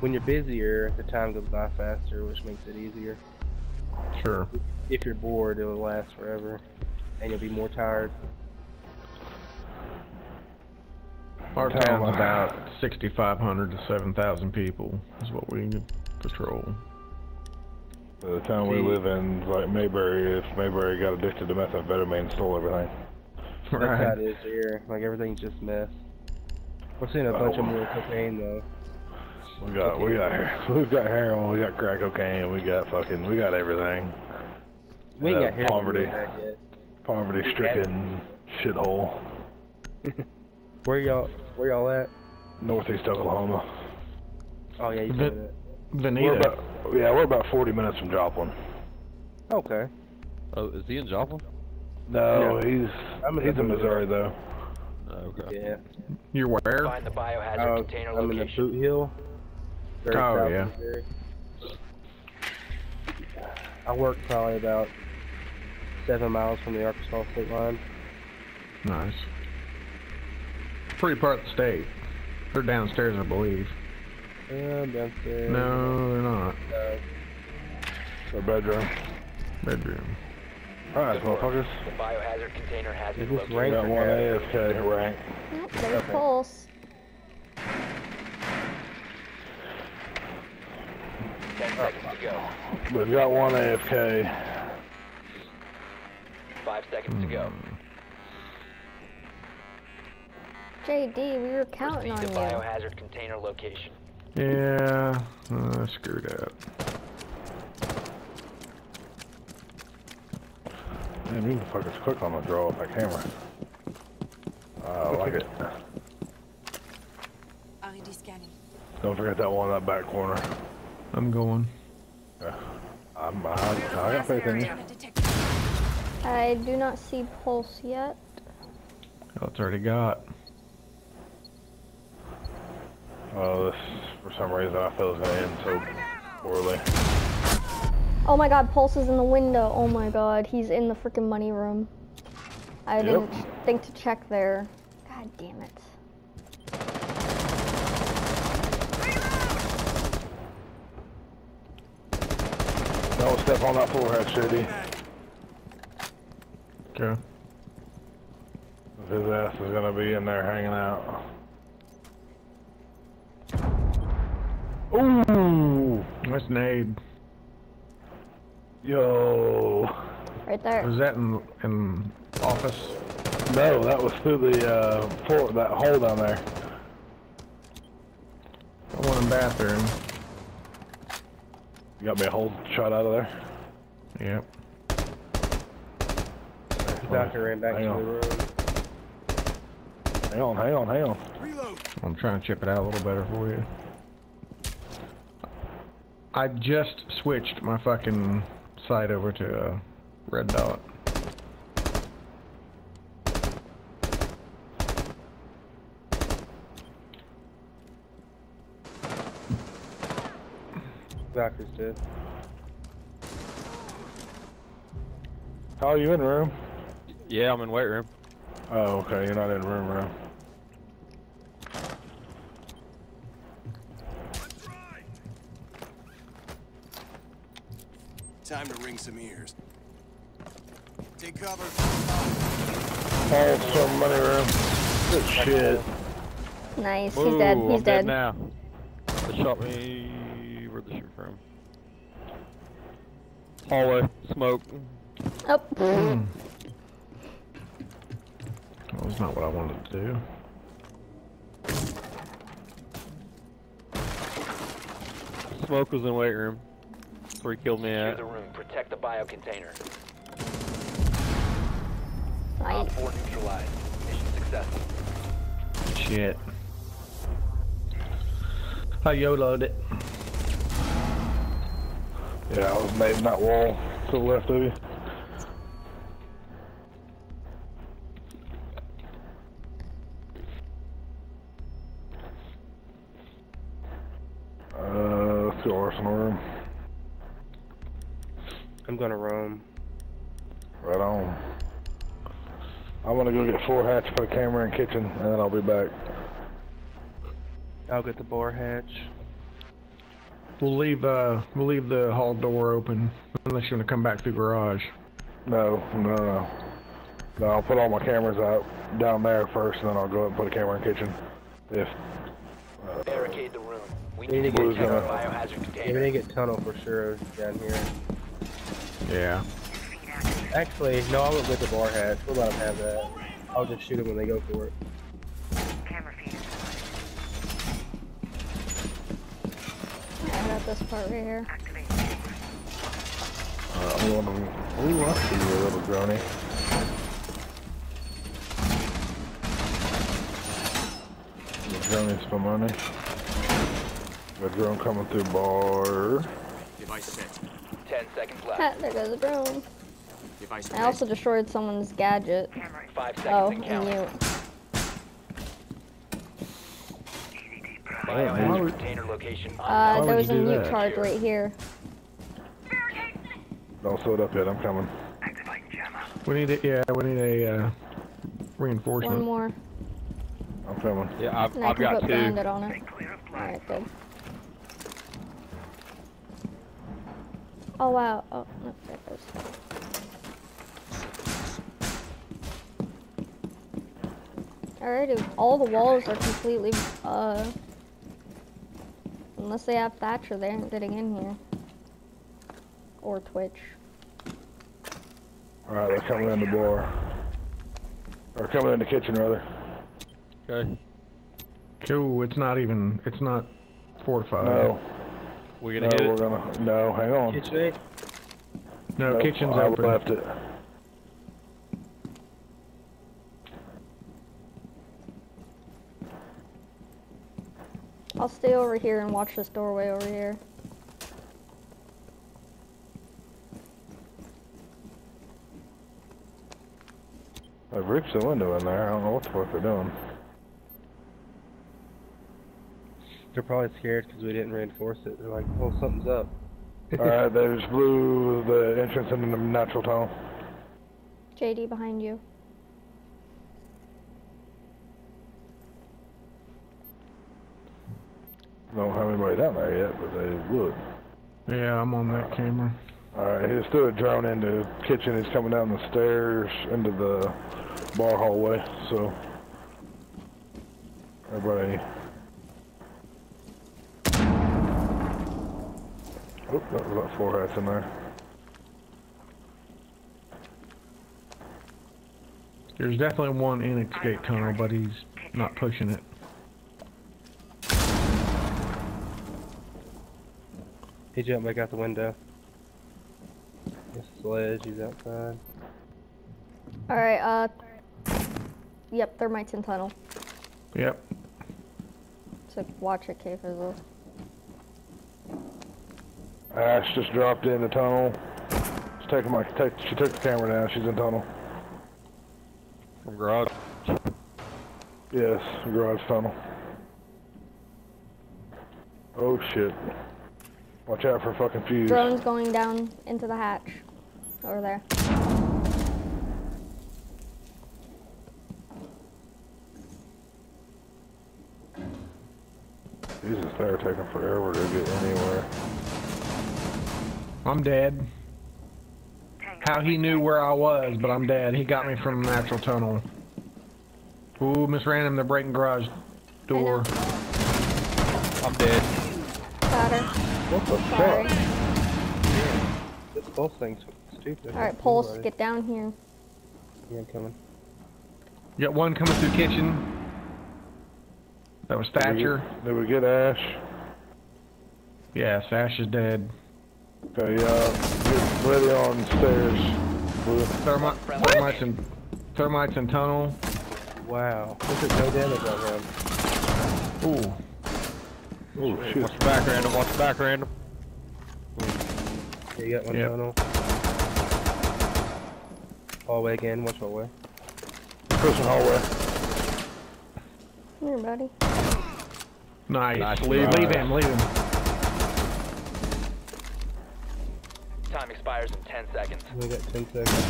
when you're busier, the time goes by faster, which makes it easier. Sure. If you're bored, it'll last forever, and you'll be more tired. Our town's about 6,500 to 7,000 people is what we patrol. The town we live in, is like Mayberry, if Mayberry got addicted to methamphetamine and stole everything. That's how Right. it is here. Like everything's just mess. We're seeing a bunch of more cocaine though. We got, we got, we've got heroin, we got crack cocaine, we got fucking, we got everything. We ain't Uh, got heroin poverty. really. Poverty-stricken shithole. Where y'all? Where y'all at? Northeast Oklahoma. Oh yeah, you Vin- said that. We're about, yeah, we're about 40 minutes from Joplin. Okay. Oh, is he in Joplin? No, he's I'm in he's the in Missouri though. Oh, okay. Yeah. You're where? Find the biohazard Uh, container I'm in the location. Bootheel. Very Oh, south yeah. Missouri. I work probably about seven miles from the Arkansas state line. Nice. Pretty part of the state. They're downstairs, I believe. Uh, downstairs. No, they're not. Uh, Our bedroom. Bedroom. Alright, motherfuckers. The biohazard container has Is been this located. rank Got or one? AFK rank. Yep, there's Pulse. Ten seconds to go. We've got one AFK. Five seconds to go. JD, we were counting Proceed on to you. biohazard container location. Yeah, uh, screwed up. Man, you motherfuckers quick on the draw with that camera. I like it. Don't forget that one in that back corner. I'm going. I'm, I, I got faith in you. I do not see Pulse yet. Oh, it's already got. Oh, this, for some reason, I feel it's gonna end so poorly. Oh my god, Pulse is in the window. Oh my god, he's in the freaking money room. I Yep. didn't think to check there. God damn it. Don't step on that forehead, Shady. Okay. His ass is gonna be in there hanging out. Ooh! Nice nade. Yo! Right there. Was that in in office? No, that was through the, uh, floor, that hole down there. I one in bathroom. You got me a whole shot out of there? Yep. the doctor ran back Hang to on. the room. Hang on, hang on, hang on. I'm trying to chip it out a little better for you. I just switched my fucking site over to uh, red dot. Doctor's dead. How are you in room? Yeah, I'm in weight room. Oh, okay, you're not in room room. Time to ring some ears. Take cover. Oh, some money room. Good shit. Nice, Whoa, he's dead. He's I'm dead. now. They shot me. Where'd they shoot from? Hallway. Smoke. Oh, That was not what I wanted to do. Smoke was in the weight room. That's where he killed me Secure at. the room. Protect the bio container. nice. Op 4 neutralized. Mission successful. Shit. I YOLO'd it. Yeah, I was made in that wall to the left of you. Uh, let's go arsenal room. I'm gonna roam. Right on. I'm gonna go get four hats, put a camera in kitchen, and then I'll be back. I'll get the bar hatch. We'll leave uh we'll leave the hall door open unless you want to come back through the garage. No, no, no. No, I'll put all my cameras out down there first, and then I'll go up and put a camera in the kitchen. If Barricade the room. We We need need to to get protect the tunnel. biohazard Yeah, we need to get tunnel for sure down here. Yeah. Actually, no, I went with the bar hatch. We'll let them have that. I'll just shoot them when they go for it. I got this part right here. uh, I'm going to, ooh, I see you, little drony. The drone for money. The drone coming through bar. Device set. Ten seconds Ha, left. there goes the drone. Device I also destroyed someone's gadget. Five Oh, seconds and and count. you. Biohazard container location Uh, there was a you mute that? charge right here. Don't slow it up yet, I'm coming. We need a yeah, we need a uh, reinforcement. One more. I'm coming. Yeah, I've, And I I've got two. bandit on it. Alright, good. Oh wow. Oh, no, there it goes. Alrighty, all the walls are completely, uh... Unless they have Thatcher, they aren't getting in here. Or Twitch. Alright, they're coming in the bar. Or coming in the kitchen, rather. Okay. Cool, it's not even it's not fortified. No, We no, gonna hit we're it? gonna, no, hang on. Kitchen eight? No, Nope, kitchen's I open. left it. I'll stay over here and watch this doorway over here. i've reached the window in there. I don't know what the fuck they're doing. They're probably scared because we didn't reinforce it. They're like, well, something's up. Alright, there's blew the entrance into the natural tunnel. JD behind you. Don't have anybody down there yet, but they would. Yeah, I'm on that camera. Alright, he's still a drone into the kitchen. He's coming down the stairs into the bar hallway, so. Everybody. Oh, that was about four hats in there. There's definitely one in escape tunnel, but he's not pushing it. He jumped back out the window. This sledge, he's outside. Alright, uh... Yep, thermites in tunnel. Yep. So watch it, K Fizzle. Ash just dropped in the tunnel. She's taking my, take, she took the camera down. She's in tunnel. From garage. Yes, garage tunnel. Oh shit. Watch out for fucking Fuze. Drone's going down into the hatch. Over there. Jesus, they're taking forever to get anywhere. I'm dead. How he knew where I was, but I'm dead. He got me from the natural tunnel. Ooh, Miss Random, they're breaking garage door. I'm dead. Got her. What the Sorry. fuck? This pulse thing's stupid. Alright, Pulse, get down here. Yeah, I'm coming. You got one coming through kitchen. That was Thatcher. Did we get Ash? Yeah, Ash is dead. Okay, uh, get ready on stairs. Blue. Thermi thermites and thermites and tunnel. Wow. This is no damage on him. Ooh, Oh shit. Watch the back random, watch the back random. Yeah, you got one Yep. tunnel. Hallway again, watch hallway. Prison hallway. Come here, buddy. nice. Nice. Leave, leave him, leave him. Time expires in 10 seconds. We got 10 seconds.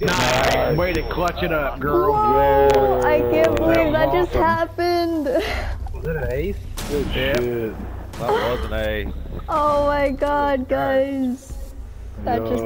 Nice. Way to clutch it up, girl. Whoa! I can't That believe was that just awesome. happened! that an ace? Good Yep. shit. That was an A. Oh my god, guys. That Yo. just